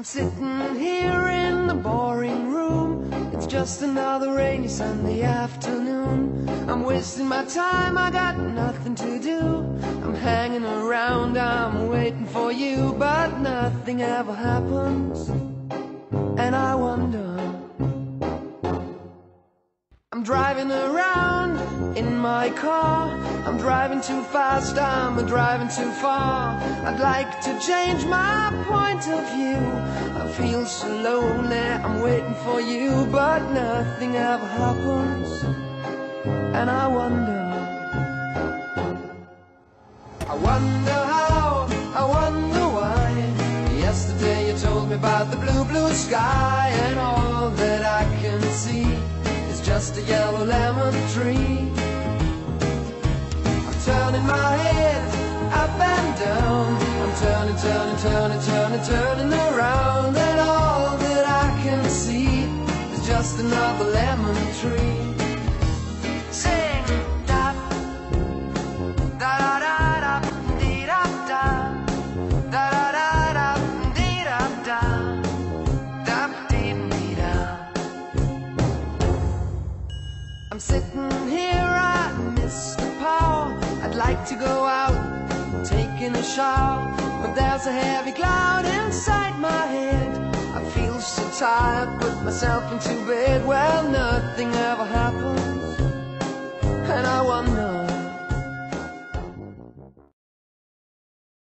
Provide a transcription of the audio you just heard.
I'm sitting here in the boring room. It's just another rainy Sunday afternoon. I'm wasting my time, I got nothing to do. I'm hanging around, I'm waiting for you, but nothing ever happens. And I wonder. I'm driving around in my car. I'm driving too fast, I'm driving too far. I'd like to change my point of view. Feel so lonely, I'm waiting for you, but nothing ever happens. And I wonder. I wonder how, I wonder why. Yesterday you told me about the blue, blue sky, and all that I can see is just a yellow lemon tree. I'm turning my head up and down. I'm turning, turning, turning, turning, turning just another lemon tree. Sing, da, da da da da, dee da da, da da da da, dee da da, da dee dee da. I'm sitting here, I miss the power. I'd like to go out, taking a shower, but there's a heavy cloud inside my head. Feel so tired, put myself into bed. Well, nothing ever happens, and I wonder.